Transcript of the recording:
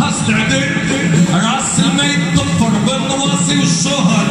راس العدل راس الميت ضفر بالنواصي والشهر